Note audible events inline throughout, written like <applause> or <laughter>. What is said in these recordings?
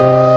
Dari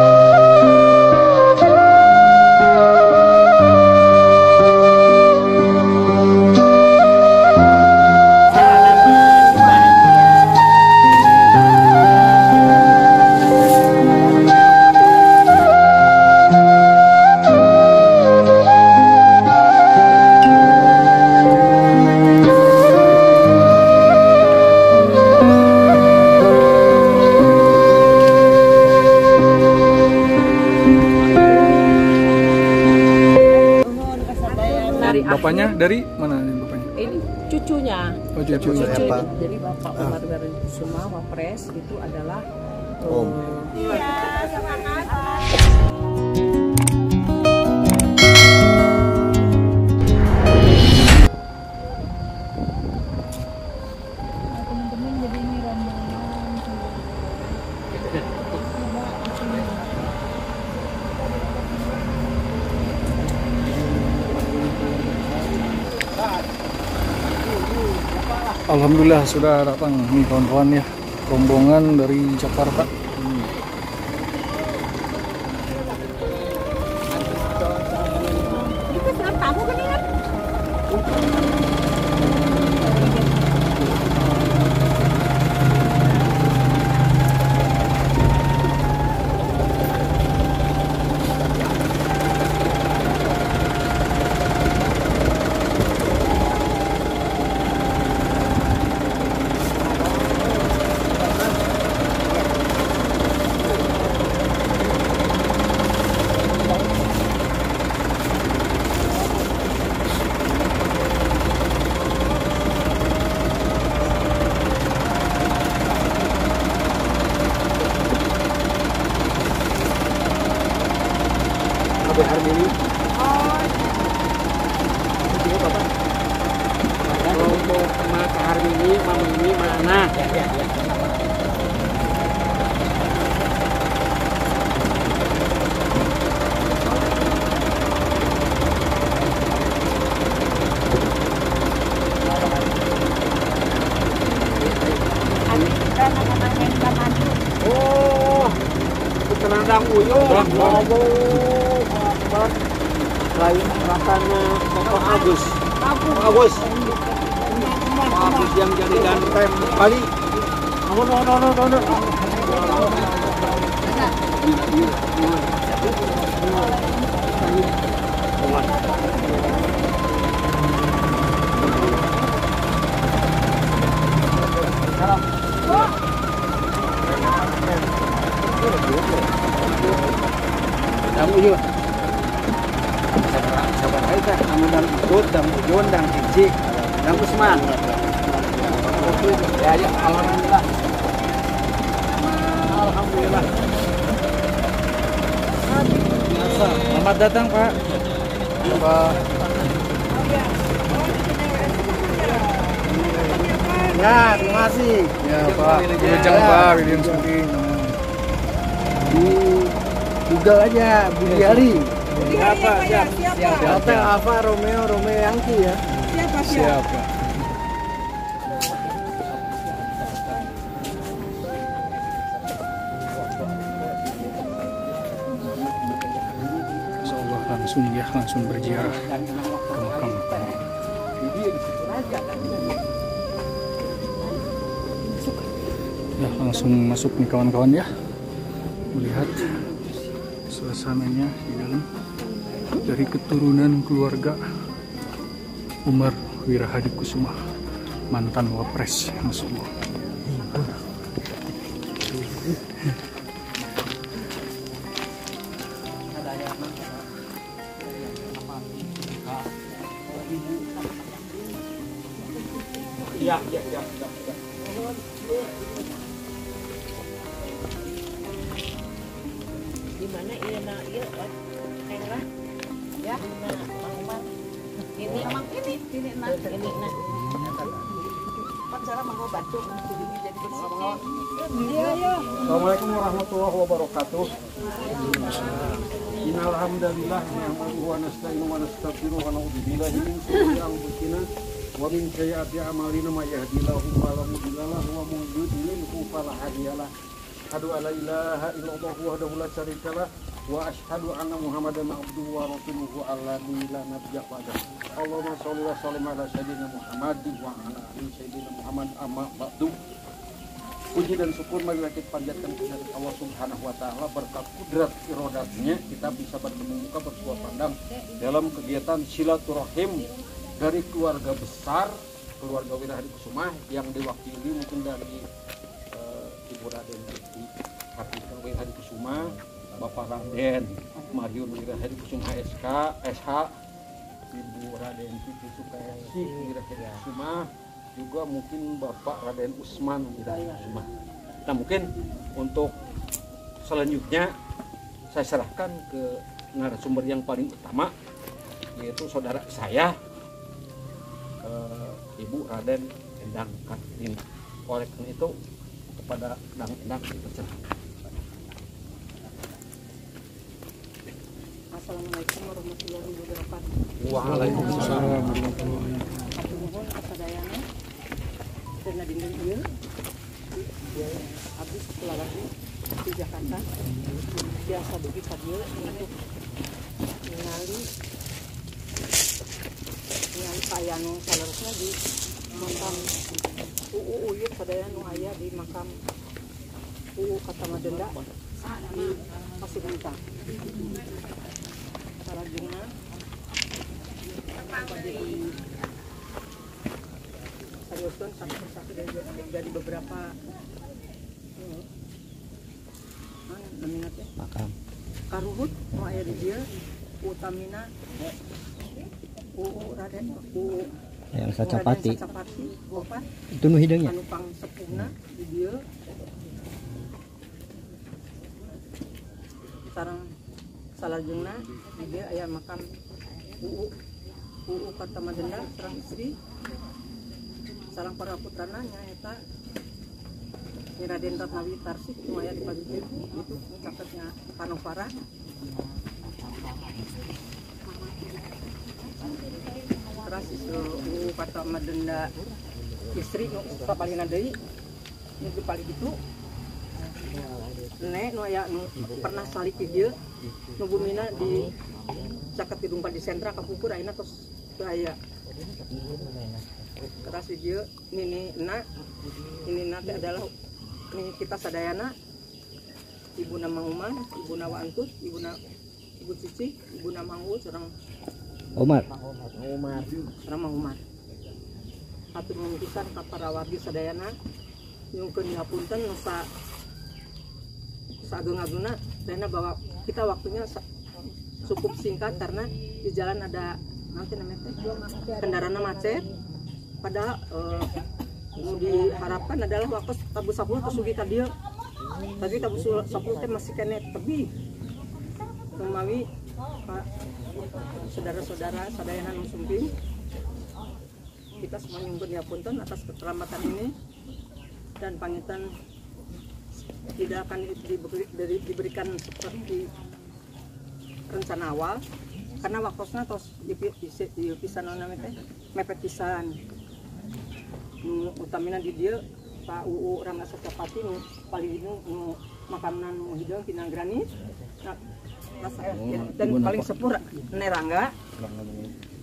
Alhamdulillah sudah datang nih kawan-kawan ya rombongan dari Jakarta. Lain katanya Bapak Agus. Pak Agus. Pak Agus yang jadi ganteng kali. No, no, no, no, no, no. Kamu yuk. Aja. Kamu dan ikut, dan Ujun, dan Cici, dan Usman. Ya, ya, alhamdulillah. Alhamdulillah. Selamat datang Pak. Pak. Ya, terima kasih. Ya Pak. Wilujeng Pak. William Suding. Di Google aja Budi Ali. Siapa? Siap. Delta Alfa Romeo Romeo Yankee ya. Siap Pak. Insya Allah langsung ya langsung berziarah ke makam. Ya langsung masuk nih kawan-kawan ya melihat suasananya di dalam dari keturunan keluarga Umar Wirahadi Kusuma mantan wapres Masya Allah. Iya, iya, iya. Assalamualaikum warahmatullahi wabarakatuh. Innal hamdalillah nahmaduhu wa nasta'inu wa nastaghfiruh wa na'udzu billahi min shururi anfusina wa min sayyiati a'malina may yahdihillahu fala mudilla lahu wa man yudlilhu fala hadiya lahu. asyhadu an la ilaha illallah wahdahu la syarika lah wa asyhadu anna muhammadan abduhu wa rasuluhu alladzi la nabiyya ba'da. Allahumma sholli wa sallim ala sayyidina Muhammad wa ala ali sayyidina Muhammad amma ba'du. Puji dan syukur marilah kita panjatkan kepada Allah Subhanahu wa taala berkat kudrat irodatnya kita bisa bertemu muka bersua pandang dalam kegiatan silaturahim dari keluarga besar keluarga Wirahadi Kusuma yang diwakili mungkin dari eh, Ibu Raden Titi Kartika Wirahadi Kusuma Bapak Raden Marion Wirahadi Kusuma SK SH Ibu Raden Titi Sukayasi Wirahadi Kusuma juga mungkin Bapak Raden Usman Wirahadi Kusuma nah mungkin untuk selanjutnya saya serahkan ke narasumber yang paling utama yaitu saudara saya eh, Ibu Raden Endang Kartini. Oleh karena itu kepada Endang Endang dipersilakan. Assalamualaikum warahmatullahi wabarakatuh. Waalaikumsalam. Aku mohon dan dinding ieu habis lagi di Jakarta biasa bagi kadir untuk mengali dengan saya nu salarosna di makam UU Uyut sadaya nu aya di makam UU Kata Madenda di Pasir Bintang. Salajengna jadi Sayoston satu persatu dari, dari beberapa ini. Ah, teh Makam. karuhut mau aya di dia utamina UU Raden UU Yang Sacapati. Sacapati opat Itu nu hidungnya. anu pang sepuna di dia. Sarang salajengna di dia aya makam UU UU kata Madenda sarang istri sarang para putrana nyaeta Ni Raden Ratnawi Tarsik nu aya di Pagijir itu catatnya Panovara terus itu UU kata Madenda istri nu kapalina deui nu paling itu nek nu aya nu pernah salik di dieu nu bumina di caket di rumah di sentra kapupur ayeuna tos aya terus di dieu nini na ini nanti adalah ini kita sadayana. Ibu nama Umar ibu nama Antut ibu na ibu Cici ibu nama Mangul serang Omar. Rama Umar. Atur mengutusan ka para wargi sadayana. Nyungkeun ngapunten nu sa saageng-agengna dana bahwa kita waktunya cukup singkat karena di jalan ada nanti namanya teh kendaraan macet padahal eh, nu diharapkan adalah waktu tabu sapuluh kesugi ka dieu tapi tabu sapuluh teh masih kene tebih kemawi Pak saudara-saudara sadayana nu sumping kita semua nyungkun ya punten atas keterlambatan ini. Dan pangitan tidak akan diberi- dari- diberikan seperti rencana awal karena waktunya tos teh mepet pisan utamina di dia Pak UU Rangga Sacapati nu paling nu nu makamna nu hideung tina granit nah, saya- dan paling sepur Nerangga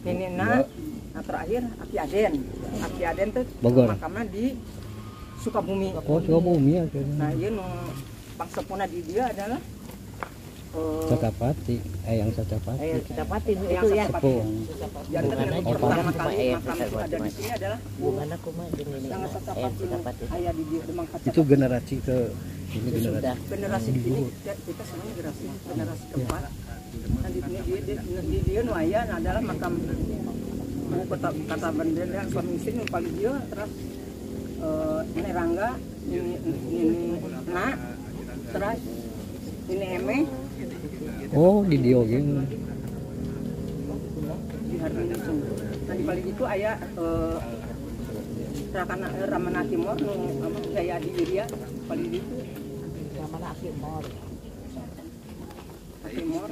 ini na nah terakhir Aki Aden. Aki Aden tuh makamnya di Sukabumi. Oh, Sukabumi ya. nah iya nu pangsepuna di dia adalah eh, Sacapati. Eh yang kita patin yang itu ya. Bukan yang pertama kali eh, ada di sini adalah Bukan aku mah ini ini. yang patin. ayah di dia demang Itu generasi ke ini generasi. sudah. generasi ini kita, kita sebenarnya generasi generasi keempat. Nah di di di, di, di dia nu aya adalah makam mau kata bendera suami istri nu paling dia terus eh ini Rangga ini ini nak terus ini Eme Oh, di Dio gitu. di hari ini semua. Nah di balik itu ayah eh, Rakana eh, Ramana Timur nu apa Jaya Adi Wirya balik itu Yang mana akhir mall. Timur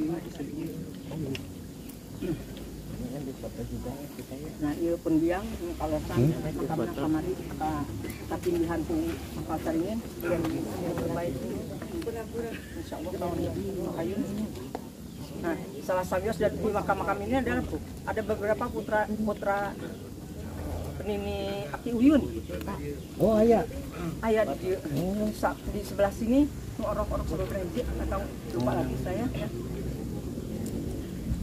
nah iya pendiang kalau sang makamna kamari ka katindihan ku caringin yang yang terbaik nah salah sabios dari makam-makam ini adalah ada beberapa putra putra penini Aki Uyun. Oh ayah. ayah di, sa- di sebelah sini orok-orok sebelah Renji atau lupa lagi saya ya.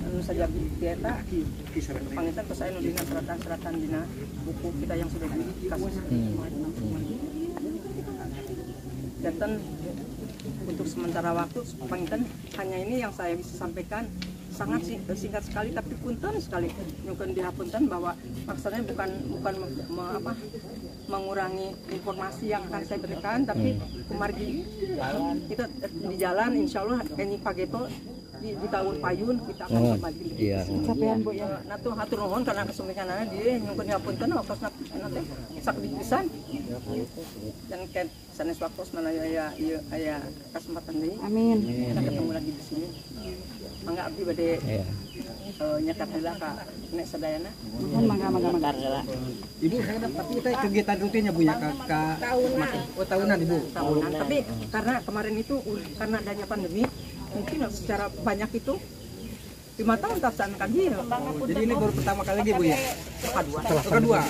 Anu saja kita pangitan ke saya nu dina seratan-seratan dina buku kita yang sudah dikasih. Jantan untuk sementara waktu pangitan hanya ini yang saya bisa sampaikan. Sangat sing- singkat sekali tapi punten sekali. Mungkin dihapunten bahwa maksudnya bukan bukan me- me- apa mengurangi informasi yang akan saya berikan tapi kumargi kita di jalan insya Allah ini pageto di, di tahun payun kita akan Oh, berbagi iya. Capean bu ya. Nah tuh hatur nuhun karena kesempatan dia nyungkeun hapunten waktu nanti sak di pisan. Dan kan sanes waktu mana ya ya ya aya kesempatan deui. Amin. Kita ketemu lagi di sini. Mangga abdi bade Iya. eh, nyekat heula ka nek sadayana. Mangga mangga mangga. Ibu saya dapat itu kegiatan rutinnya Bu ya ke Tahunan. oh, tahunan Ibu. Tahunan. Tapi karena kemarin itu karena adanya pandemi mungkin secara banyak itu lima tahun tak kan dia. Jadi ini baru pertama kali lagi Bu ya. Kedua. Oh, kedua.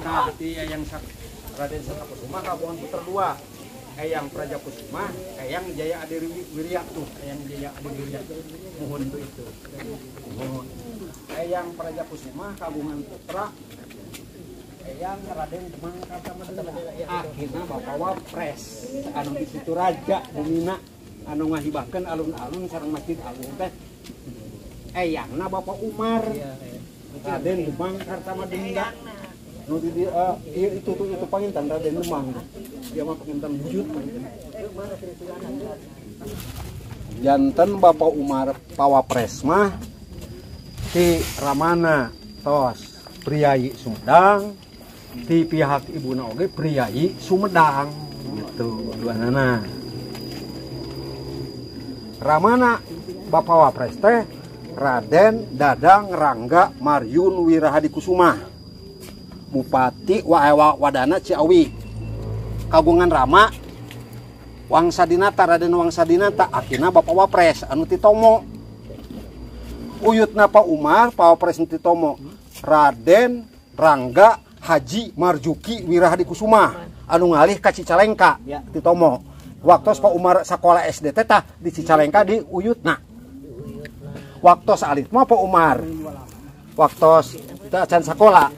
Nah, di yang sak Raden Sakakusuma kabungan putra dua. Eyang Praja Kusuma, Eyang Jaya Adi Wirya tuh, Eyang Jaya Adi Wirya. Mohon itu itu. Mohon. Eyang Praja Kusuma kabungan putra Eyang Raden Demang Kartamadena. Akhirnya Bapak Wapres anu di situ raja bumina anu ngahibahkeun alun-alun sareng Masjid Agung teh. Eyangna Bapak Umar. Raden Demang Kartamadena. Eh, ieu- itu tuh itu pangintan Raden Demang. Dia mah pangintan pangintan. Janten Bapak Umar Pawapres mah di Ramana tos priayi Sumedang di pihak ibuna oge priayi Sumedang gitu dua nana Ramana Bapak Wapres teh Raden Dadang Rangga Maryun Wirahadi Kusuma Bupati Waewa Wadana Ciawi. Kagungan Rama. Wangsa Dinata Raden Wangsa Dinata. Akhirnya Bapak Wapres anu titomo. Uyutna Pak Umar Pak Wapres anu titomo. Raden Rangga Haji Marjuki Wirahadi Kusuma. Anu ngalih ka Cicalengka titomo. Waktu Pak Umar sekolah SD teh di Cicalengka di Uyutna. Waktu alit mah Pak Umar. Waktu can sekolah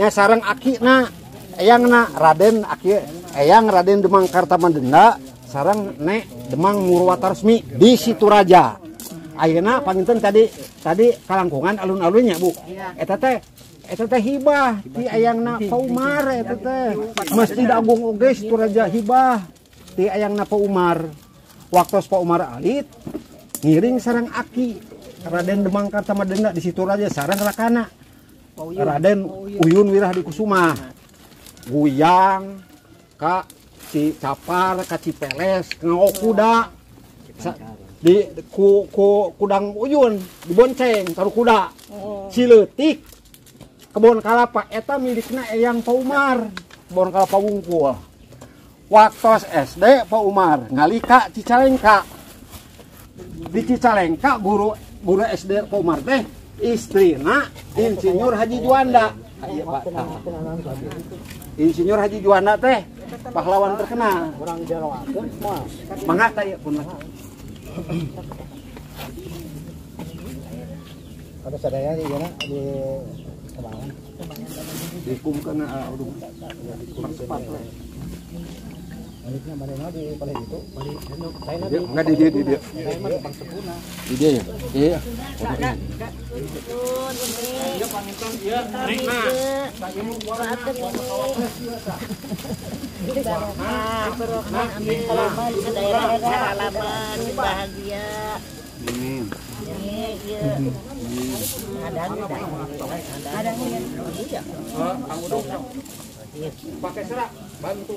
nya sareng akina eyangna Raden aki eyang Raden Demang Kartamandenda sareng nek Demang Murwatarsmi di Situraja ayeuna panginten tadi tadi kalangkungan alun-alunnya Bu. Eta teh eta teh hibah ti ayangna Umar eta teh. Masjid Agung oge Situraja hibah ti ayangna Pak Umar. Waktu Pak Umar alit ngiring sareng aki Raden Demang Kartamadenda di Situraja sareng lakana Raden Uyun. Wirah di Kusuma. Guyang Kak si Capar Kak Cipeles ngau kuda. Di ku, ku kudang Uyun dibonceng taruh kuda. Ciletik kebon kalapa eta milikna Eyang Pak Umar. Kebon kalapa wungkul. Waktu SD Pak Umar ngalika Cicalengka. Di Cicalengka guru guru SD Pak Umar teh istrina Insinyur Haji Juanda. Iya, Pak. Insinyur Haji Juanda teh pahlawan terkenal. Mangga teh pun Ada sadaya di mana di Kembangan. dikum kana udah percepat lah baliknya di balik itu di dia dia. Ada ada ada. Ada Pakai serak bantu.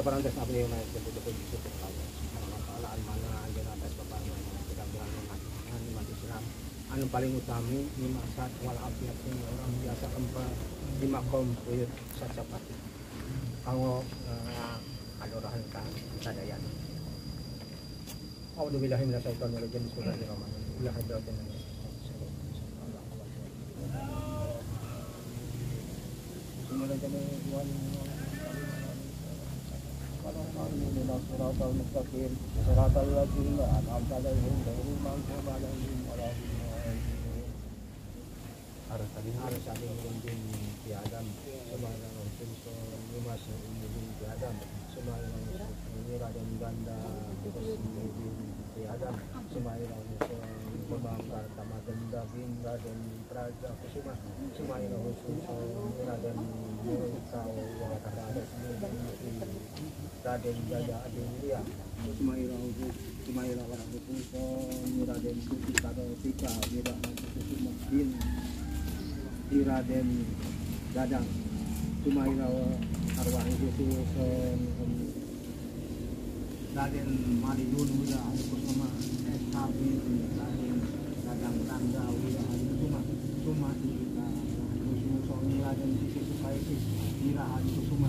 kaparang das nabi dito ang man na ang gina paling utami lima saat wal orang biasa kempa lima komplit sa cepat kawo kalurahan ka sa dayan Audo billahi minash shaitanir rajim bismillahirrahmanirrahim la hadratin nabi Allahu akbar Sumala صراط المستقيم صراط الذين أنعمت عليهم غير المغضوب عليهم ولا الضالين harus tadi harus ada yang memimpin di Adam semua yang memimpin semua memimpin di Adam semua yang memimpin Raden Ganda terus memimpin di Adam semua yang memimpin membangkartama genda binda dan praja kusuma sumayo suso raden mutau wakaras raden jaya adelia sumayo sumayo wakaras kusuma raden susi kado tika wira kusuma bin iraden gadang sumayo arwah suso raden mari dulu ya kusuma estabin Kusuma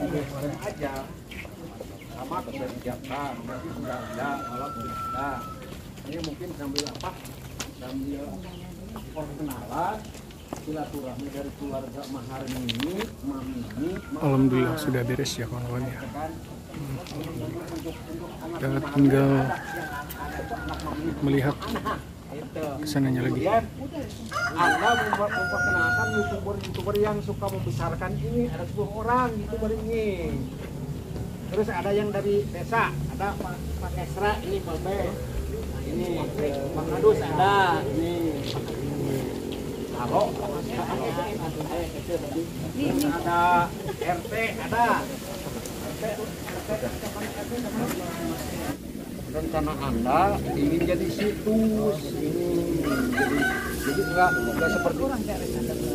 aja sama kebijakan nanti sudah ada malam sudah ini mungkin sambil apa sambil perkenalan silaturahmi dari keluarga Mahar Mimi, Mami Mimi, Alhamdulillah sudah beres ya kawan-kawan ya. untuk anak Tinggal melihat itu sananya lagi. Anda memper- memperkenalkan youtuber-youtuber yang suka membesarkan ini ada 10 orang youtuber ini. Terus ada yang dari desa, ada Pak Pak Esra ini Pak B. Ini Bang Adus ada, ini Halo. Ada RT ada. rencana anda ingin jadi situs ini jadi jadi enggak enggak seperti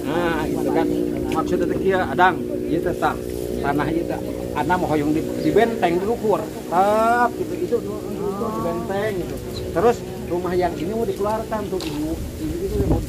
nah itu kan. Maksudnya kia adang itu tak tanah itu anak mau hoyong di, di benteng dulu kur tap gitu itu itu, itu di benteng gitu. Terus rumah yang ini mau dikeluarkan tuh ibu. Ini itu mau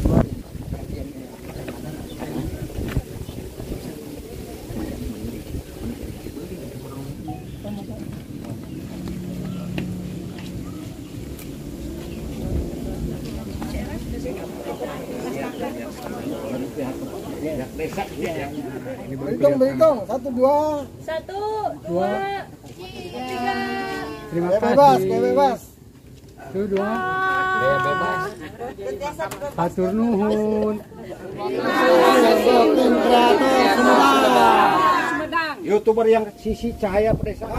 berhitung. Satu, dua. Satu, dua, tiga. Terima kasih. Bebas, bebas. Itu dua. Hatur nuhun. youtuber yang sisi cahaya pedesaan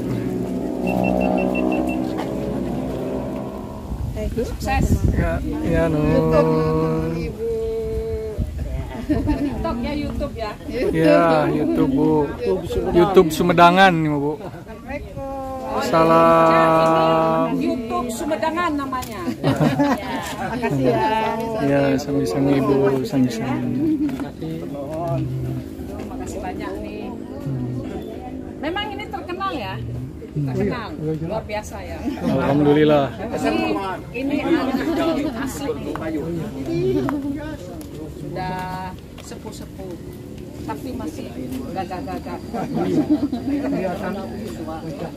Sukses. Ya, ya. TikTok ya YouTube ya. Ya, YouTube Bu. YouTube Sumedangan nih Bu. Salam. YouTube Sumedangan namanya. Makasih ya. Ya, sami-sami Bu, sami-sami. Makasih banyak nih. Memang ini terkenal ya. Terkenal. Luar biasa ya. Alhamdulillah. Ini ini anak asli. Sudah sepuh-sepuh tapi masih gagah-gagah.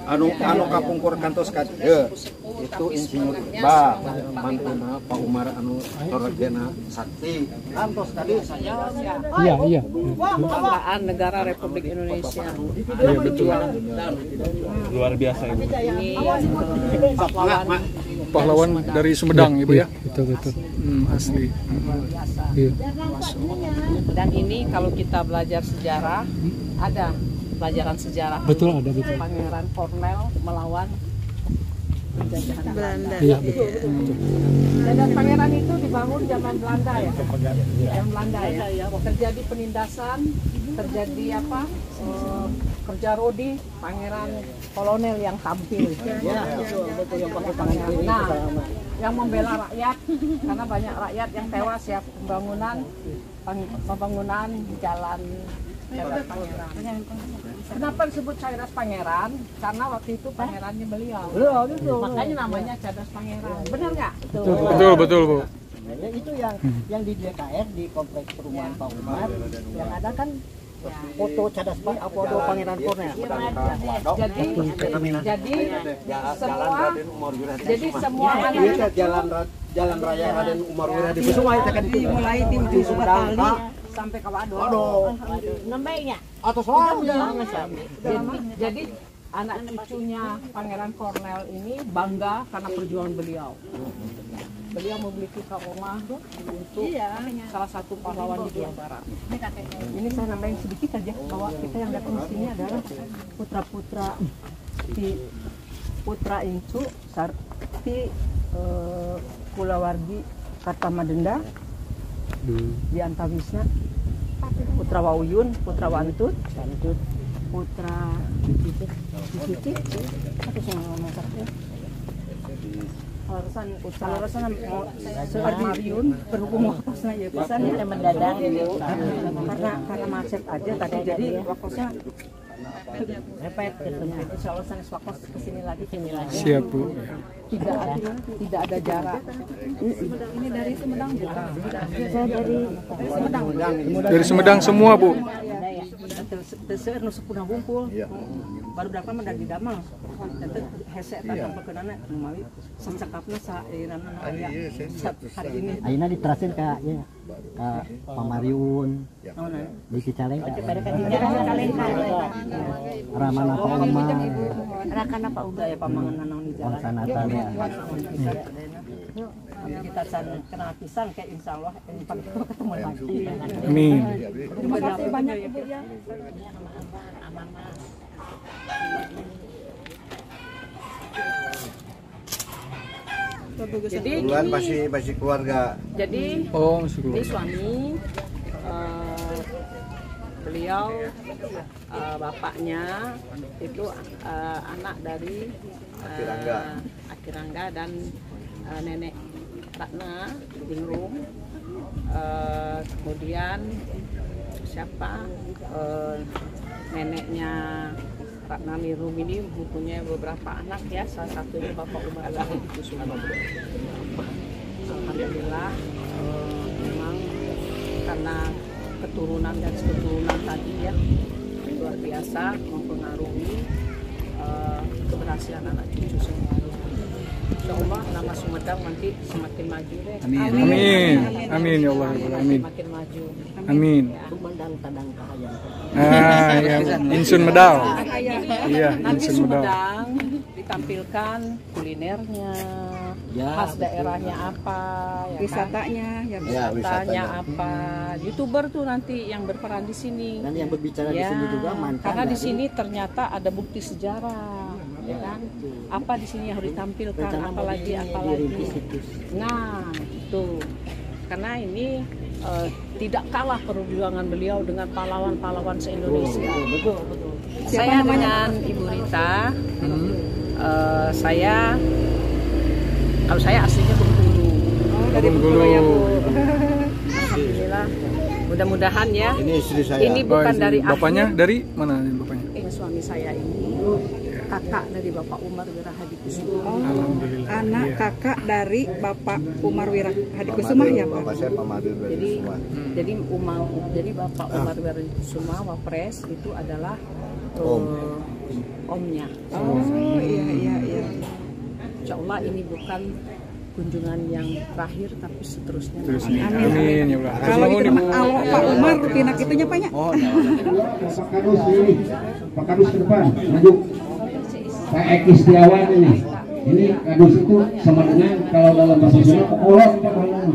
anu anu kapungkur kantos ka ya itu insinyur ba mantu Pak Umar anu Torgena Sakti kantos tadi saya Iya, iya. Kebanggaan negara Republik Indonesia. Iya, betul. luar biasa ini. Eh, pahlawan Pahlawan dari Sumedang, Ibu ya? Betul, betul. Hmm, asli. Iya. dan ini kalau kita belajar sejarah ada pelajaran sejarah Betul, ada betul. Pangeran Cornell melawan penjajahan Belanda. Iya, betul. Dan pangeran itu dibangun zaman Belanda ya. Zaman Belanda ya. Terjadi penindasan, terjadi apa? eh, kerja rodi, pangeran kolonel yang tampil. Ya, betul, betul yang pakai tangan kiri. Nah, yang membela rakyat karena banyak rakyat yang tewas ya pembangunan pembangunan jalan Cadas Pangeran. Kenapa disebut Cadas Pangeran? Karena waktu itu pangerannya beliau. Makanya namanya Cadas Pangeran. Benar nggak? Betul, betul, Bu. Ya, itu yang yang di DKR di kompleks perumahan Pak Umar yang ada kan foto cadas Pak apa foto Pangeran Cornell. Jadi, jadi semua, jadi semua Iya anak jalan jalan raya Raden Umar Wiradi Kusuma itu kan itu dimulai tim di Sukatali sampai ke aduh Nembengnya. atau soal Jadi, jadi anak cucunya Pangeran Cornell ini bangga karena perjuangan beliau. Beliau memiliki rumah untuk salah satu pahlawan di Jawa Barat. Ini saya nambahin sedikit aja bahwa kita yang datang ke sini adalah putra-putra di Putra Incu Sarti eh, Kulawargi Kartamadenda di Antawisna Putra Wauyun, Putra Wantut, Putra apa sih nama Putra Alasan mau Mariun berhubung wakosnya ya pesan ya mendadak karena karena macet aja tadi jadi wakosnya repet gitu Insya Allah sanes wakos ke sini lagi. Sini lagi. Siap, Bu. tidak ada tidak ada jarak. Ini dari Sumedang bukan saya dari Sumedang. Dari Sumedang semua, Bu. Tese nu sepuna bungkul. Baru berapa mah dari damang. Eta hese tanpa kenana numawi sacakapna sa irana aya hari ini. Ayeuna diterasin ka ya ka Pamariun. Aya? di Cicalengka. Ramana Pak Umar, Rakana Pak Uga. Ya pamangan naon di jalan. Kita can kenal pisan kayak insya Allah paling ketemu lagi. Amin. Terima kasih banyak Ibu ya. Jadi Bulan masih masih keluarga. jadi Oh, masih ini keluar. suami eh, beliau eh, bapaknya itu eh, anak dari eh, Akirangga. Akirangga dan eh, nenek Ratna Dingrum Eh, kemudian siapa Eh, neneknya Ratna Ningrum ini bukunya beberapa anak ya salah satunya Bapak Umar Alahi Kusuma Alhamdulillah eh, memang karena keturunan dan keturunan tadi ya luar biasa mempengaruhi eh, keberhasilan anak cucu semua. Allah nama Sumedang nanti semakin maju deh. Amin. Amin. Amin ya Allah. ya Allah. Amin. Semakin maju. Amin. Sumedang tadang kahayang. Ah, ya. Insun medal. Iya, Nanti insun medal. Sumedang ditampilkan kulinernya, Ya, khas betul. daerahnya apa, ya kan? wisatanya ya Ya, wisatanya apa, youtuber tuh nanti yang berperan di sini. Dan yang berbicara di Ya, sini juga mantan karena di dari sini ternyata ada bukti sejarah, ya kan? Apa di sini yang harus ditampilkan, apalagi apalagi. Nah, itu karena ini eh, tidak kalah perjuangan beliau dengan pahlawan-pahlawan se-Indonesia. Betul, betul. Saya dengan Ibu Rita, eh, saya kalau saya aslinya Bengkulu. oh, dari Bengkulu. Ya Bu <laughs> Alhamdulillah. Mudah-mudahan ya. Ini istri saya. Ini Oh, bukan dari bapaknya ahli. dari mana nih bapaknya? Eh, suami saya ini kakak dari Bapak Umar Wirahadi Kusuma. Alhamdulillah. anak Iya. kakak dari Bapak Umar Wira Hadikusumah ya Pak Bapak saya Pak Jadi semua. jadi Umar jadi Bapak Umar Wirahadi Kusuma Wapres itu adalah eh, Om. omnya. oh iya iya iya Insya Allah ini bukan kunjungan yang terakhir tapi seterusnya. Terus nih. Amin ya Allah. kalau itu Ibu. mah kalau Pak Umar itunya Pak ya Oh, Pak Kadus ini, Pak Kadus ke depan, maju. Pak Eki Setiawan ini, ini Kadus itu sama dengan kalau dalam bahasa Sunda kolot Pak Kadus.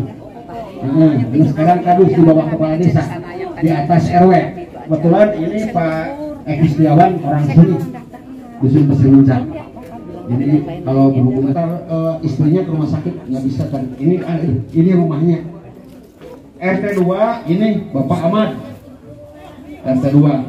Nah, ini sekarang Kadus di bawah kepala desa di atas RW. Kebetulan ini Pak Eki Setiawan orang sini, dusun Pasir Muncak. Jadi kalau berhubungan ntar, eh, istrinya ke rumah sakit nggak bisa kan? Ini ah, ini rumahnya. RT 2 ini Bapak Ahmad RT 2